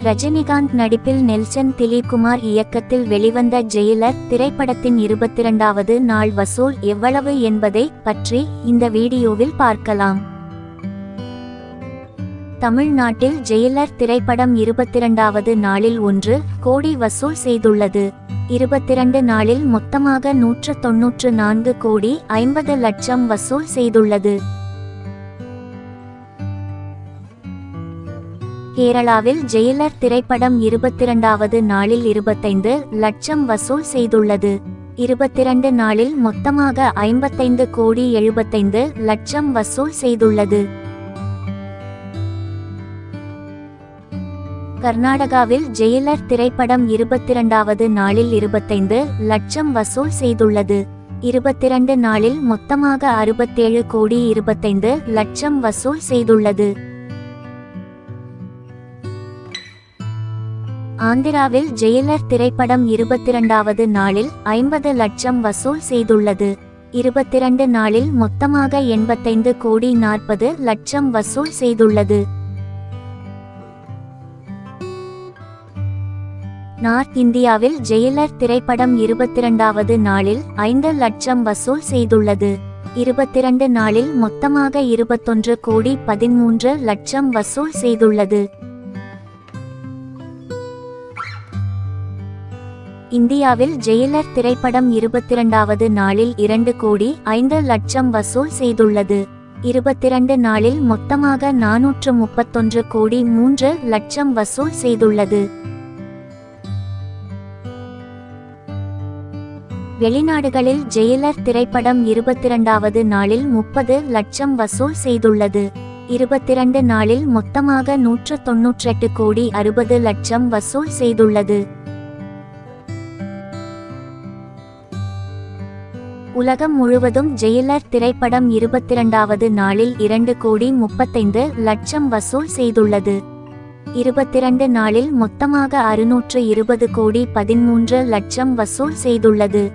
ரஜினிகாந்த் நடிப்பில் நெல்சன் திலீப்குமார் இயக்கத்தில் வெளிவந்த ஜெயிலர் திரைப்படத்தின் இருபத்திரண்டாவது நாள் வசூல் எவ்வளவு என்பதை பற்றி இந்த வீடியோவில் பார்க்கலாம். தமிழ்நாட்டில் ஜெயிலர் திரைப்படம் இருபத்திரண்டாவது நாளில் ஒன்று கோடி வசூல் செய்துள்ளது. இருபத்திரண்டு நாளில் மொத்தமாக நூற்று தொன்னூற்று நான்கு கோடி ஐம்பது லட்சம் வசூல் செய்துள்ளது. கேரளாவில் ஜெயிலர் திரைப்படம் இருபத்திரண்டாவது நாளில் இருபத்தைந்து லட்சம் வசூல் செய்துள்ளது. இருபத்திரண்டு நாளில் மொத்தமாக ஐம்பத்தைந்து கோடி எழுபத்தைந்து லட்சம் வசூல் செய்துள்ளது. கர்நாடகாவில் ஜெயிலர் திரைப்படம் இருபத்திரண்டாவது நாளில் இருபத்தைந்து லட்சம் வசூல் செய்துள்ளது. இருபத்திரண்டு நாளில் மொத்தமாக அறுபத்தேழு கோடி இருபத்தைந்து லட்சம் வசூல் செய்துள்ளது. ஆந்திராவில் ஜெயிலர் திரைப்படம் இருபத்திரண்டாவது நாளில் ஐம்பது லட்சம் வசூல் செய்துள்ளது. இருபத்திரண்டு நாளில் மொத்தமாக எண்பத்தைந்து கோடி நாற்பது லட்சம் வசூல் செய்துள்ளது. நார்த் இந்தியாவில் ஜெயிலர் திரைப்படம் இருபத்திரண்டாவது நாளில் ஐந்து லட்சம் வசூல் செய்துள்ளது. இருபத்திரண்டு நாளில் மொத்தமாக இருபத்தொன்று கோடி பதிமூன்று லட்சம் வசூல் செய்துள்ளது. இந்தியாவில் ஜெயிலர் திரைப்படம் இருபத்திரண்டாவது நாளில் இரண்டு கோடி ஐந்து லட்சம் வசூல் செய்துள்ளது. இருபத்திரண்டு நாளில் மொத்தமாக நாநூற்று முப்பத்தொன்று கோடி மூன்று லட்சம் வசூல் செய்துள்ளது. வெளிநாடுகளில் ஜெயிலர் திரைப்படம் இருபத்திரண்டாவது நாளில் முப்பது லட்சம் வசூல் செய்துள்ளது. இருபத்திரண்டு நாளில் மொத்தமாக நூற்று தொன்னூற்றெட்டு கோடி அறுபது லட்சம் வசூல் செய்துள்ளது. உலகம் முழுவதும் ஜெயிலர் திரைப்படம் இருபத்திரண்டாவது நாளில் இரண்டு கோடி முப்பத்தைந்து லட்சம் வசூல் செய்துள்ளது. இருபத்திரண்டு நாளில் மொத்தமாக அறுநூற்று இருபது கோடி பதிமூன்று லட்சம் வசூல் செய்துள்ளது.